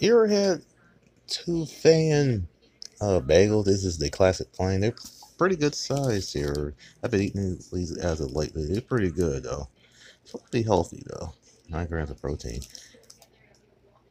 You ever had Toufayan uh, bagel. This is the classic plain. They're pretty good size here. I've been eating these as of lately. They're pretty good though. It's pretty healthy though. Nine grams of protein.